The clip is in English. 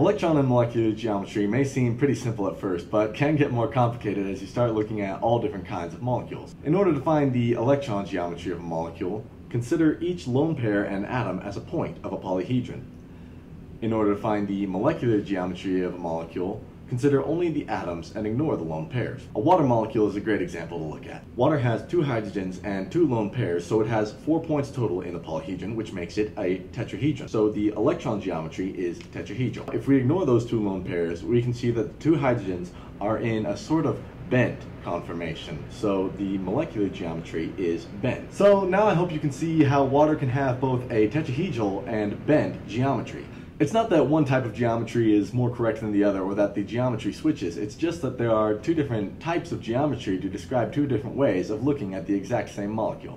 Electron and molecular geometry may seem pretty simple at first, but can get more complicated as you start looking at all different kinds of molecules. In order to find the electron geometry of a molecule, consider each lone pair and atom as a point of a polyhedron. In order to find the molecular geometry of a molecule, consider only the atoms and ignore the lone pairs. A water molecule is a great example to look at. Water has two hydrogens and two lone pairs, so it has four points total in the polyhedron, which makes it a tetrahedron. So the electron geometry is tetrahedral. If we ignore those two lone pairs, we can see that the two hydrogens are in a sort of bent conformation. So the molecular geometry is bent. So now I hope you can see how water can have both a tetrahedral and bent geometry. It's not that one type of geometry is more correct than the other or that the geometry switches, it's just that there are two different types of geometry to describe two different ways of looking at the exact same molecule.